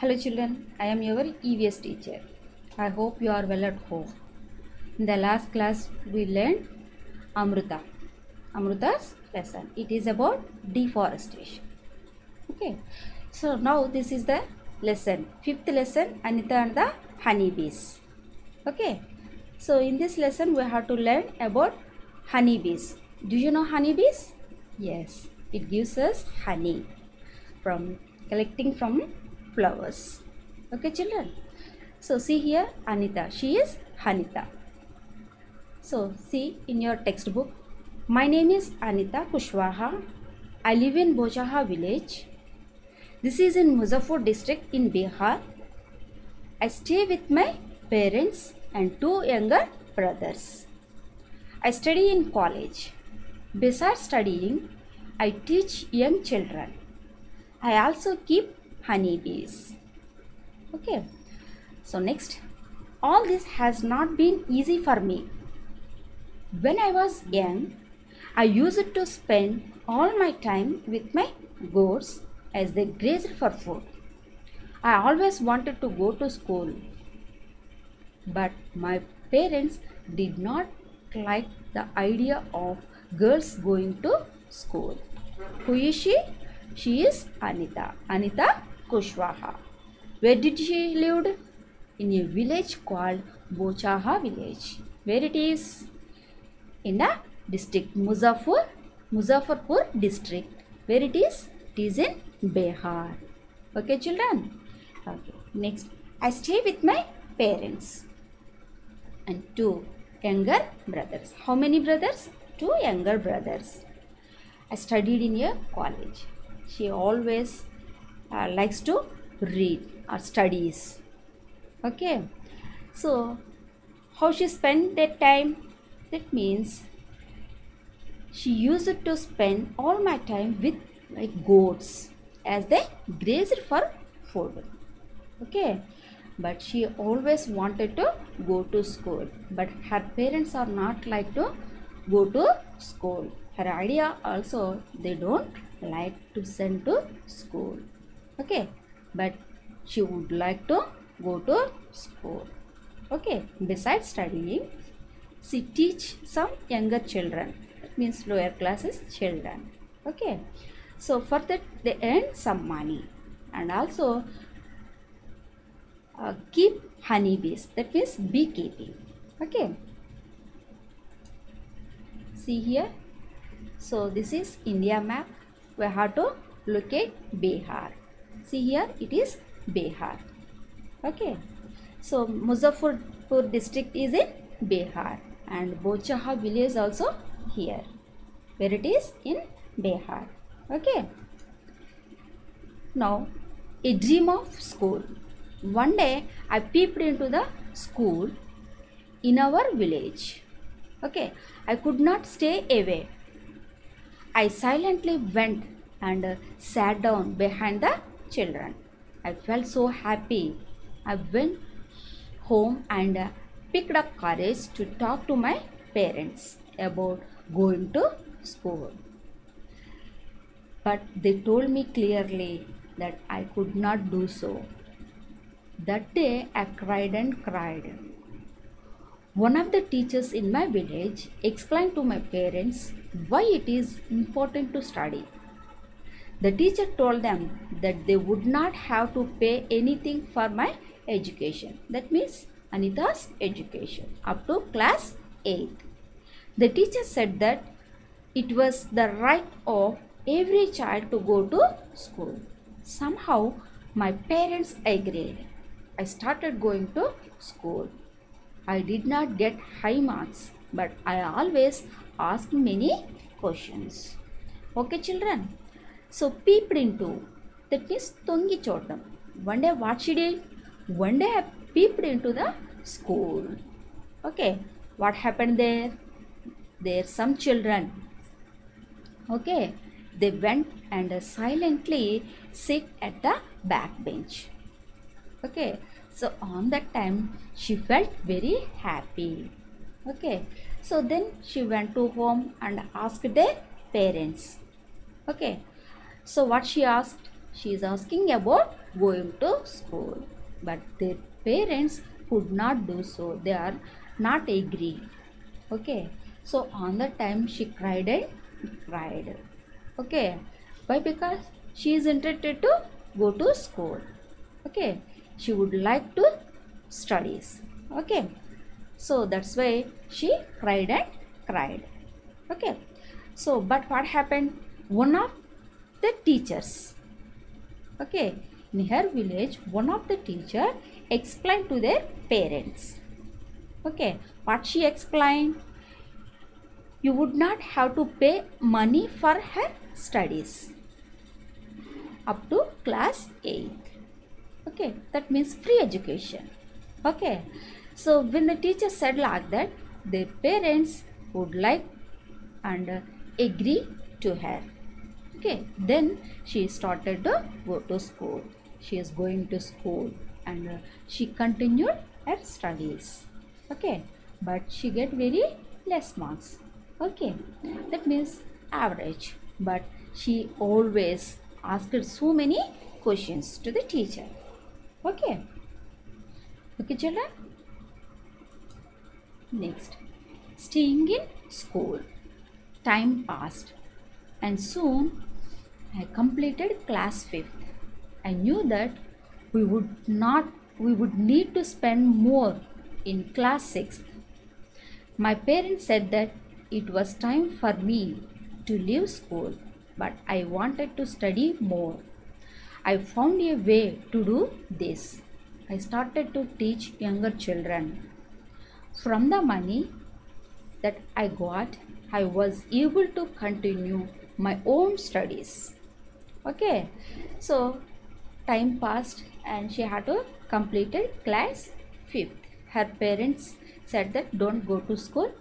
Hello children, I am your EVS teacher. I hope you are well at home. In the last class we learned Amruta. Amruta's lesson. It is about deforestation. Okay. So now this is the lesson. Fifth lesson Anita and the honeybees. Okay. So in this lesson we have to learn about honeybees. Do you know honeybees? Yes. It gives us honey from collecting from flowers. Okay children. So see here Anita. She is Hanita. So see in your textbook. My name is Anita Kushwaha. I live in Bochaha village. This is in Muzaffar district in Bihar. I stay with my parents and two younger brothers. I study in college. Besides studying, I teach young children. I also keep honeybees. Okay. So next, all this has not been easy for me. When I was young, I used to spend all my time with my goats as they grazed for food. I always wanted to go to school, but my parents did not like the idea of girls going to school. Who is she? She is Anita. Anita Kushwaha. Where did she live? In a village called Bochaha village. Where it is? In the district Muzaffar, Muzaffarpur district. Where it is? It is in Bihar. Okay, children. Okay. Next, I stay with my parents and two younger brothers. How many brothers? Two younger brothers. I studied in a college. She always uh, likes to read or studies. Okay. So, how she spent that time? That means she used to spend all my time with my goats as they grazed for food. Okay. But she always wanted to go to school. But her parents are not like to go to school. Her idea also they don't like to send to school. Okay. But she would like to go to school. Okay. Besides studying, she teach some younger children. That means lower classes children. Okay. So for that they earn some money and also uh, keep honeybees. That means beekeeping. Okay. See here. So this is India map. We have to locate at Bihar. See here it is Bihar. Okay. So Muzaffarpur district is in Bihar and Bochaha village also here. Where it is in Bihar. Okay. Now a dream of school. One day I peeped into the school in our village. Okay. I could not stay away. I silently went and sat down behind the children. I felt so happy. I went home and uh, picked up courage to talk to my parents about going to school. But they told me clearly that I could not do so. That day I cried and cried. One of the teachers in my village explained to my parents why it is important to study. The teacher told them that they would not have to pay anything for my education. That means Anita's education up to class 8. The teacher said that it was the right of every child to go to school. Somehow my parents agreed. I started going to school. I did not get high marks, but I always asked many questions. Okay, children. So peeped into that means tongi chodam. One day what she did? One day I peeped into the school. Okay, what happened there? There some children. Okay, they went and silently sit at the back bench. Okay, so on that time she felt very happy. Okay, so then she went to home and asked their parents. Okay, so what she asked? She is asking about going to school. But their parents could not do so. They are not agree okay. So on the time she cried and cried. Okay. Why? Because she is interested to go to school. Okay. She would like to studies. Okay. So that's why she cried and cried. Okay. So but what happened? One of the teachers. Okay in her village one of the teacher explained to their parents. Okay what she explained? You would not have to pay money for her studies up to class 8 okay that means free education. Okay so when the teacher said like that their parents would like and agree to her okay then she started to go to school. She is going to school and uh, she continued her studies. Okay but she get very less marks. Okay that means average. But she always asked so many questions to the teacher. Okay okay children. Next staying in school. Time passed and soon i completed class 5th i knew that we would not we would need to spend more in class 6th my parents said that it was time for me to leave school but i wanted to study more. I found a way to do this. I started to teach younger children. From the money that I got, I was able to continue my own studies. Okay, so time passed and she had to completed class 5th. Her parents said that don't go to school,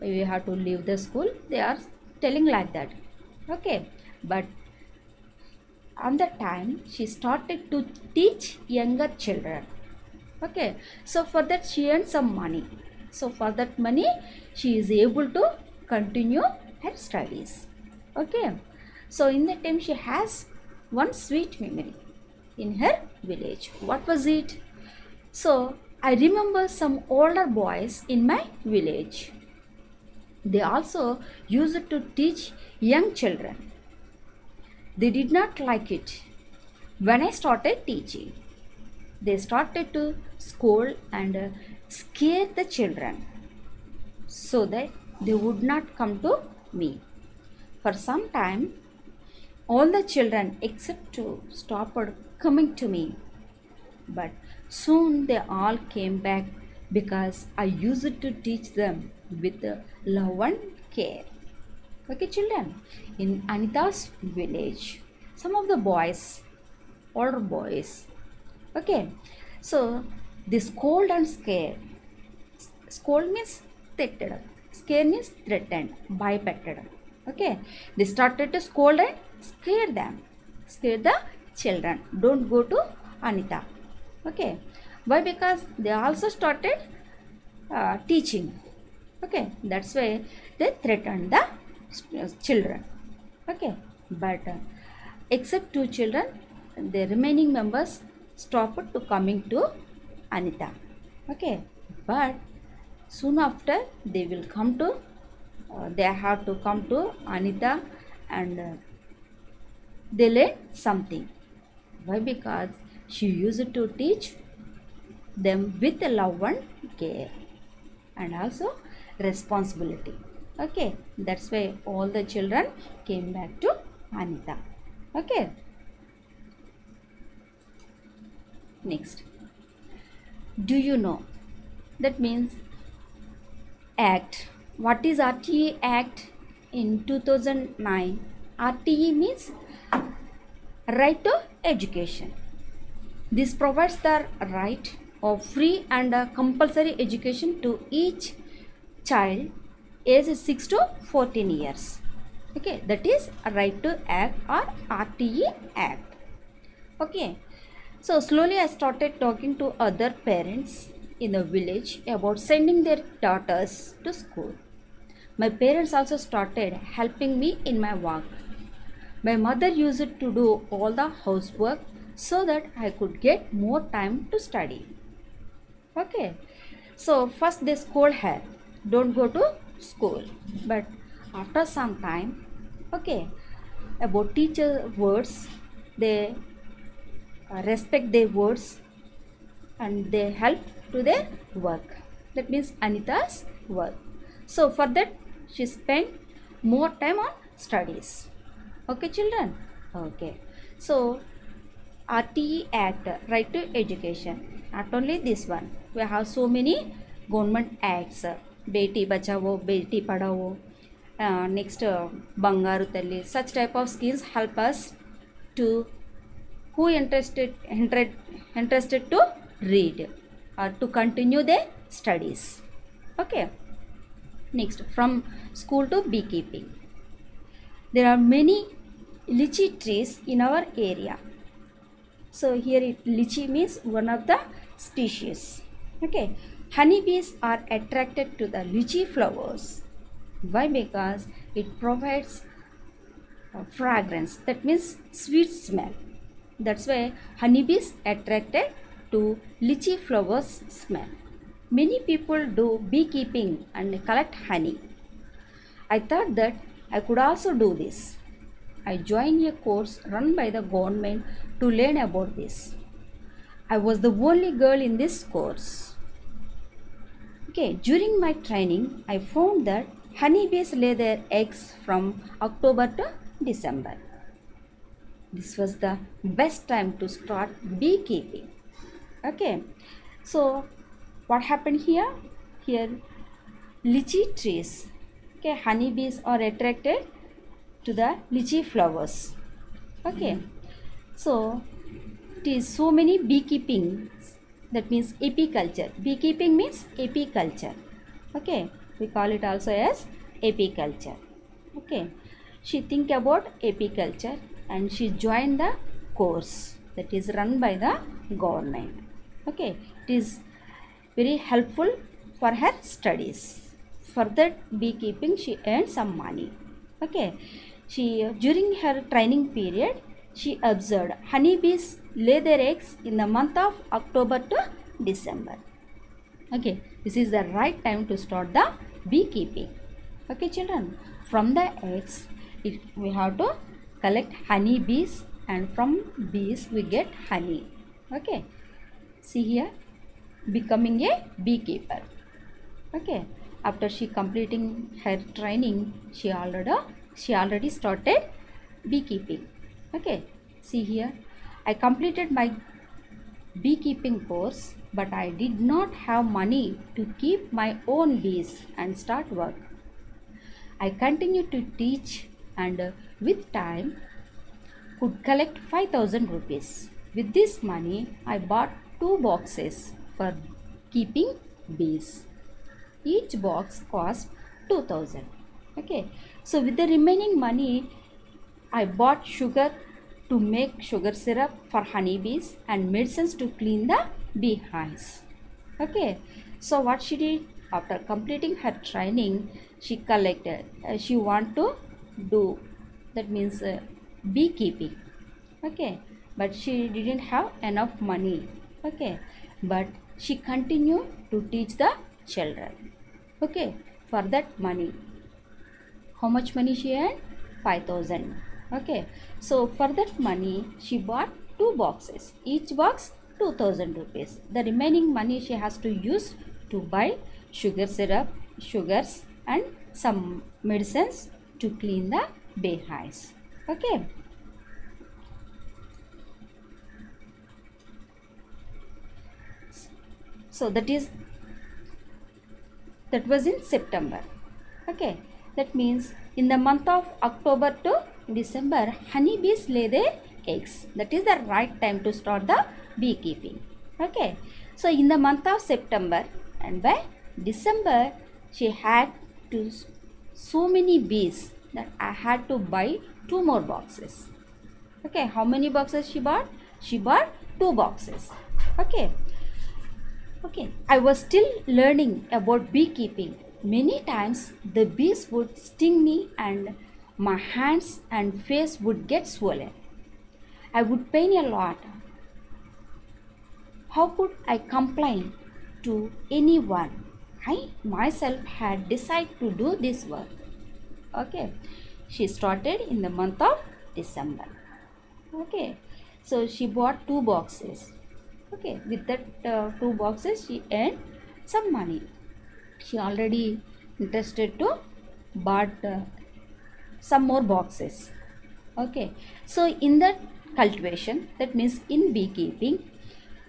we have to leave the school. They are telling like that. Okay, but on the time she started to teach younger children. Okay. So for that she earned some money. So for that money she is able to continue her studies. Okay so in that time she has one sweet memory in her village. What was it? So i remember some older boys in my village. They also used to teach young children. They did not like it when i started teaching. They started to scold and scare the children so that they would not come to me. For some time, all the children except two stopped coming to me. But soon they all came back because I used to teach them with love and care. Okay, children, in Anita's village, some of the boys, older boys, okay, so they scold and scare. Scold means threatened. Scare means threatened, bypassed. Okay. They started to scold and scare them. Scare the children. Don't go to Anita. Okay. Why? Because they also started uh, teaching. Okay. That's why they threatened the children. Okay. But uh, except two children, the remaining members stopped to coming to Anita. Okay. But soon after they will come to uh, they have to come to anita and learn something. Why? Because she used to teach them with love and care and also responsibility. Okay that's why all the children came back to anita. Okay. Next. Do you know? That means Act. What is RTE Act? In 2009, RTE means Right to Education. This provides the right of free and uh, compulsory education to each child age 6 to 14 years. Okay, that is a Right to Act or RTE Act. Okay, so slowly I started talking to other parents in the village about sending their daughters to school. My parents also started helping me in my work. My mother used to do all the housework so that I could get more time to study. Okay, so first they scold her, don't go to school. But after some time, okay, about teacher words, they uh, respect their words and they help to their work. That means Anita's work. So for that, she spent more time on studies. Okay, children. Okay. So RTE Act, Right to Education. Not only this one, we have so many government acts. Beti Bachao, Beti Padhao. Uh, next, uh, Bangaru. Such type of schemes help us to who interested inter- interested to read or to continue their studies. Okay. Next, from school to beekeeping. There are many lychee trees in our area. So here it lychee means one of the species. Okay. Honeybees are attracted to the lychee flowers. Why? Because it provides uh, fragrance. That means sweet smell. That's why honeybees attracted to lychee flowers smell. Many people do beekeeping and collect honey. I thought that I could also do this. I joined a course run by the government to learn about this. I was the only girl in this course. Okay, during my training, I found that honeybees lay their eggs from October to December. This was the best time to start beekeeping. Okay, so what happened here? Here, lychee trees. Okay, honeybees are attracted to the lychee flowers. Okay, mm-hmm. so it is so many beekeeping. That means apiculture. Beekeeping means apiculture. Okay, we call it also as apiculture. Okay, she think about apiculture and she joined the course that is run by the government. Okay, it is very helpful for her studies. For that beekeeping, she earned some money. Okay, she during her training period, she observed honeybees lay their eggs in the month of October to December. Okay, this is the right time to start the beekeeping. Okay, children, from the eggs, it, we have to collect honey bees, and from bees we get honey. Okay, see here, becoming a beekeeper. Okay, after she completing her training, she already she already started beekeeping. Okay, see here, I completed my beekeeping course, but I did not have money to keep my own bees and start work. I continued to teach and with time could collect 5000 rupees. With this money, I bought two boxes for keeping bees. Each box cost 2000. Okay, so with the remaining money, I bought sugar to make sugar syrup for honeybees and medicines to clean the beehives. Okay, so what she did after completing her training, she collected. Uh, she want to do that means uh, beekeeping. Okay, but she didn't have enough money. Okay, but she continued to teach the children. Okay, for that money. How much money she earned? 5000 okay. So for that money she bought two boxes. Each box 2000 rupees. The remaining money she has to use to buy sugar syrup sugars and some medicines to clean the beehives okay. So that is that was in september. Okay that means in the month of october to december honeybees lay their eggs. That is the right time to start the beekeeping. Okay. So in the month of september and by december she had to so many bees that i had to buy two more boxes. Okay. How many boxes she bought? She bought two boxes. Okay. Okay. I was still learning about beekeeping many times the bees would sting me and my hands and face would get swollen i would pain a lot how could I complain to anyone? I myself had decided to do this work. Okay, she started in the month of December. Okay, so she bought two boxes. Okay, with that uh, two boxes, she earned some money. She already interested to bought uh, some more boxes. Okay, so in that cultivation, that means in beekeeping,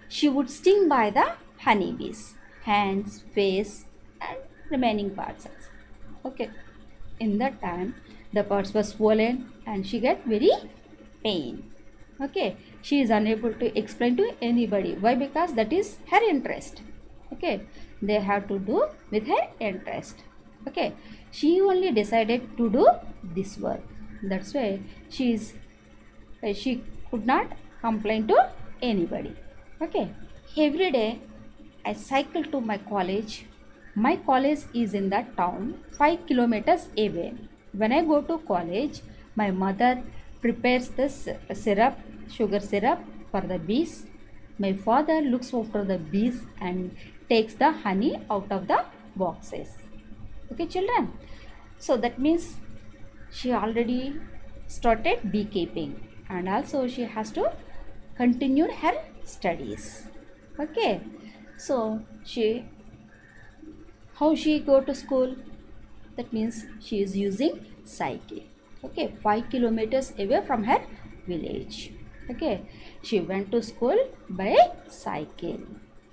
she would sting by the honeybees, hands, face, and remaining parts. Okay, in that time, the parts were swollen and she get very pain. Okay, she is unable to explain to anybody. Why? Because that is her interest. Okay, they have to do with her interest. Okay, she only decided to do this work. That's why she is uh, she could not complain to anybody. Okay. Every day i cycle to my college. My college is in that town 5 kilometers away. When i go to college my mother prepares this syrup sugar syrup for the bees. My father looks after the bees and takes the honey out of the boxes. Okay children. So that means she already started beekeeping and also she has to continue her studies. Okay. So she how she go to school? That means she is using cycle okay 5 kilometers away from her village. Okay. She went to school by cycle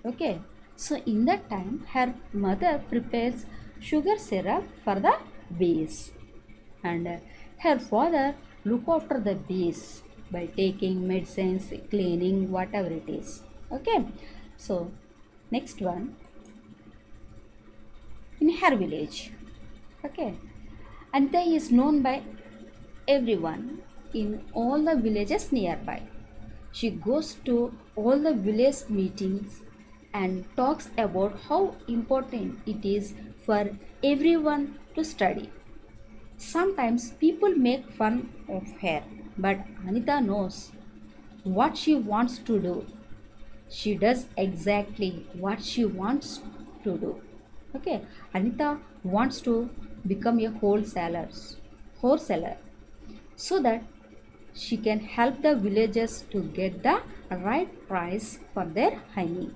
okay so in that time her mother prepares sugar syrup for the bees. And her father look after the bees by taking medicines cleaning whatever it is. Okay? So next one. In her village. Okay? Anita is known by everyone in all the villages nearby. She goes to all the village meetings and talks about how important it is for everyone to study Sometimes people make fun of her, but Anita knows what she wants to do. She does exactly what she wants to do. Okay, Anita wants to become a wholesaler, wholesaler, so that she can help the villagers to get the right price for their honey.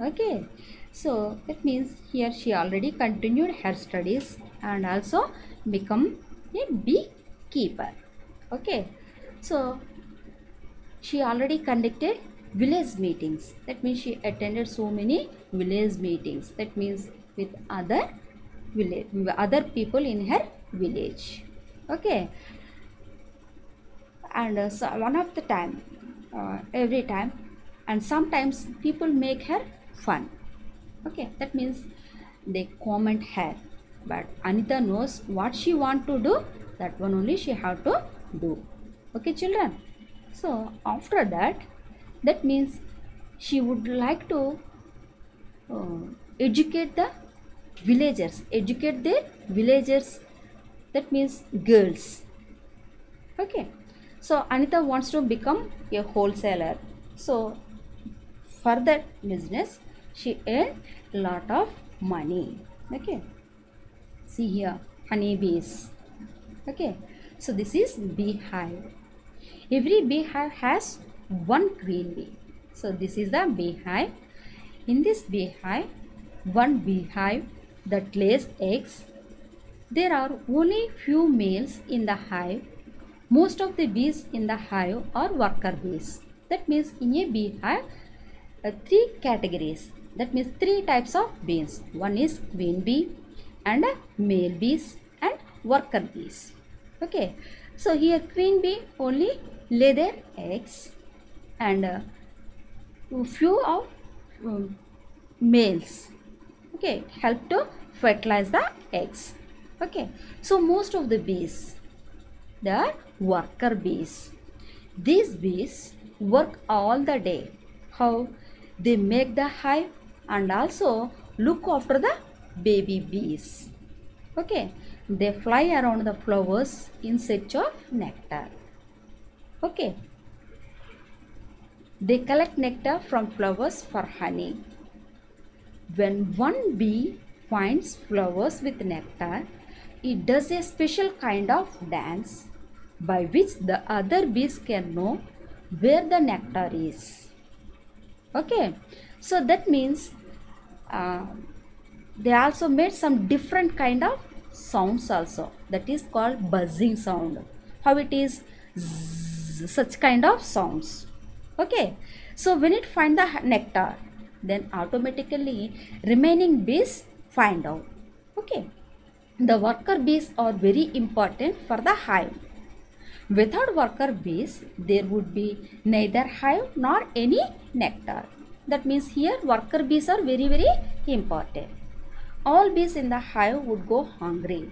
Okay, so that means here she already continued her studies and also become a beekeeper. Okay. So she already conducted village meetings. That means she attended so many village meetings. That means with other village other people in her village. Okay. And uh, so one of the time uh, every time and sometimes people make her fun. Okay that means they comment her but Anita knows what she want to do that one only she have to do. Okay children? So after that that means she would like to uh, educate the villagers. Educate their villagers. That means girls. Okay. So Anita wants to become a wholesaler. So for that business she a lot of money. Okay. See here honeybees. Okay. So this is beehive. Every beehive has one queen bee. So this is the beehive. In this beehive one beehive that lays eggs. There are only few males in the hive. Most of the bees in the hive are worker bees. That means in a beehive uh, three categories that means three types of bees one is queen bee and male bees and worker bees. Okay. So here queen bee only lay their eggs and uh, few of um, males. Okay. Help to fertilize the eggs. Okay. So most of the bees the worker bees. These bees work all the day. How? They make the hive and also look after the baby bees. Okay? They fly around the flowers in search of nectar. Okay? They collect nectar from flowers for honey. When one bee finds flowers with nectar it does a special kind of dance by which the other bees can know where the nectar is. Okay so that means uh, they also made some different kind of sounds also. That is called buzzing sound. How it is? Zzz, such kind of sounds. Okay. So when it find the nectar then automatically remaining bees find out. Okay. The worker bees are very important for the hive. Without worker bees there would be neither hive nor any nectar that means here worker bees are very very important. All bees in the hive would go hungry.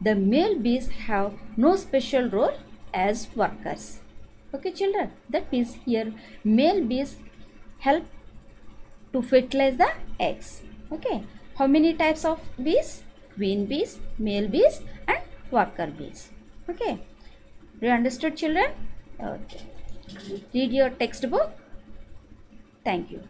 The male bees have no special role as workers. Okay children? That means here male bees help to fertilize the eggs. Okay how many types of bees? Queen bees male bees and worker bees. Okay you understood children? Okay. Read your textbook thank you